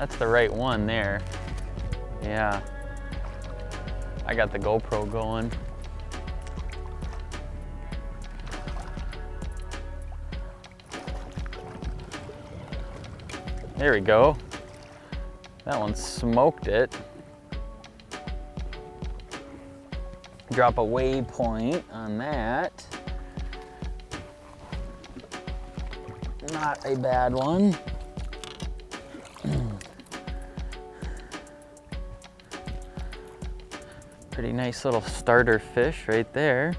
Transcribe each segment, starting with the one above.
That's the right one there. Yeah. I got the GoPro going. There we go. That one smoked it. Drop a waypoint on that. Not a bad one. Pretty nice little starter fish right there.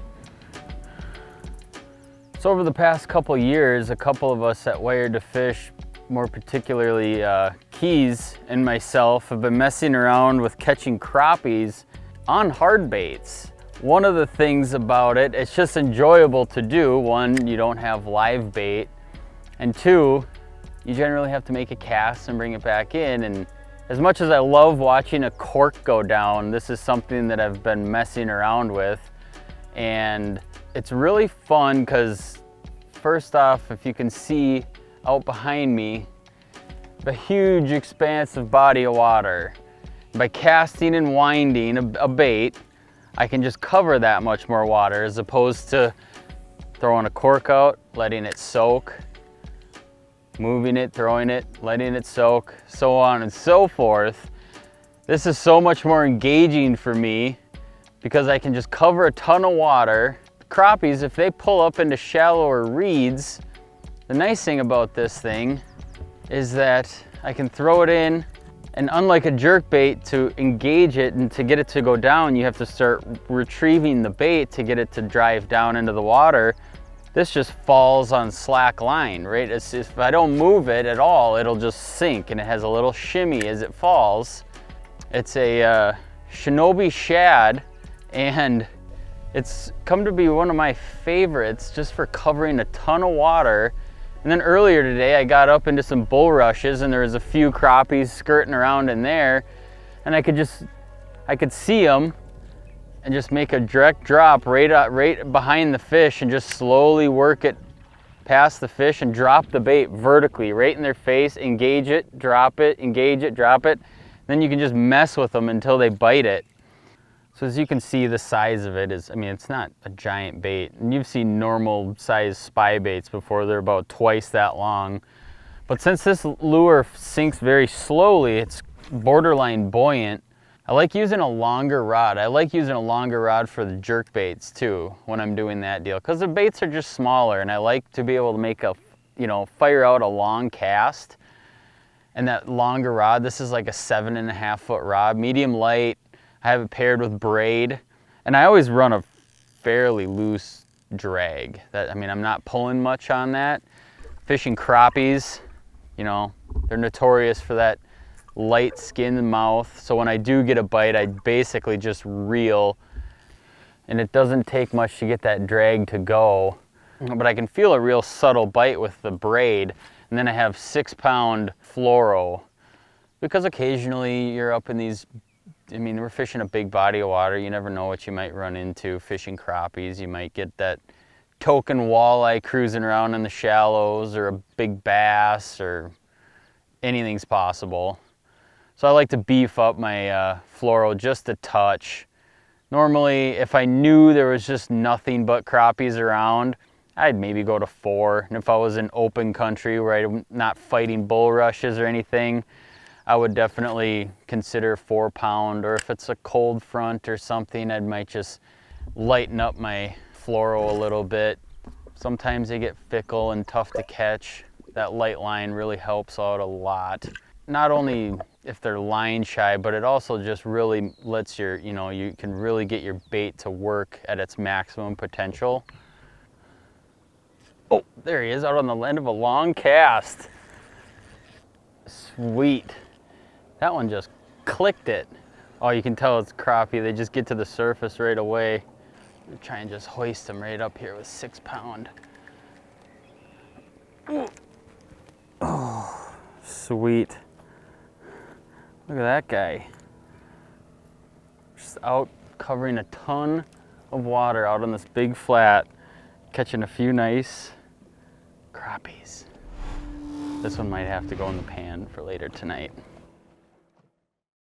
So over the past couple years, a couple of us at Wired2Fish, more particularly uh, Keys and myself, have been messing around with catching crappies on hard baits. One of the things about it, it's just enjoyable to do. One, you don't have live bait. And two, you generally have to make a cast and bring it back in. And as much as I love watching a cork go down, this is something that I've been messing around with. And it's really fun because first off, if you can see out behind me, a huge expanse of body of water. By casting and winding a, a bait, I can just cover that much more water as opposed to throwing a cork out, letting it soak, moving it, throwing it, letting it soak, so on and so forth. This is so much more engaging for me because I can just cover a ton of water. Crappies, if they pull up into shallower reeds, the nice thing about this thing is that I can throw it in and unlike a jerk bait, to engage it and to get it to go down, you have to start retrieving the bait to get it to drive down into the water. This just falls on slack line, right? It's, if I don't move it at all, it'll just sink and it has a little shimmy as it falls. It's a uh, Shinobi shad and it's come to be one of my favorites just for covering a ton of water. And then earlier today, I got up into some bulrushes and there was a few crappies skirting around in there and I could just, I could see them and just make a direct drop right, uh, right behind the fish and just slowly work it past the fish and drop the bait vertically right in their face, engage it, drop it, engage it, drop it. Then you can just mess with them until they bite it. So as you can see, the size of it is, I mean, it's not a giant bait. And you've seen normal size spy baits before, they're about twice that long. But since this lure sinks very slowly, it's borderline buoyant, I like using a longer rod. I like using a longer rod for the jerk baits too when I'm doing that deal because the baits are just smaller and I like to be able to make a, you know, fire out a long cast. And that longer rod, this is like a seven and a half foot rod, medium light. I have it paired with braid and I always run a fairly loose drag. That I mean, I'm not pulling much on that. Fishing crappies, you know, they're notorious for that light skinned mouth. So when I do get a bite, I basically just reel and it doesn't take much to get that drag to go. But I can feel a real subtle bite with the braid. And then I have six pound fluoro because occasionally you're up in these, I mean, we're fishing a big body of water. You never know what you might run into fishing crappies. You might get that token walleye cruising around in the shallows or a big bass or anything's possible. So I like to beef up my uh, fluoro just a touch. Normally, if I knew there was just nothing but crappies around, I'd maybe go to four. And if I was in open country where I'm not fighting bulrushes or anything, I would definitely consider four pound. Or if it's a cold front or something, I might just lighten up my fluoro a little bit. Sometimes they get fickle and tough to catch. That light line really helps out a lot. Not only if they're line shy, but it also just really lets your, you know, you can really get your bait to work at its maximum potential. Oh, there he is out on the end of a long cast. Sweet. That one just clicked it. Oh, you can tell it's crappie. They just get to the surface right away. Try and just hoist them right up here with six pound. Oh, sweet. Look at that guy. Just out covering a ton of water out on this big flat, catching a few nice crappies. This one might have to go in the pan for later tonight.